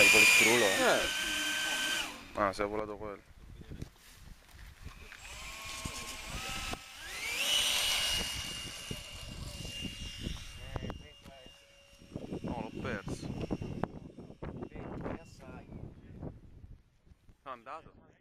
il polistrullo? Eh? Eh, Ah, si è volato quello. No, l'ho perso. È andato?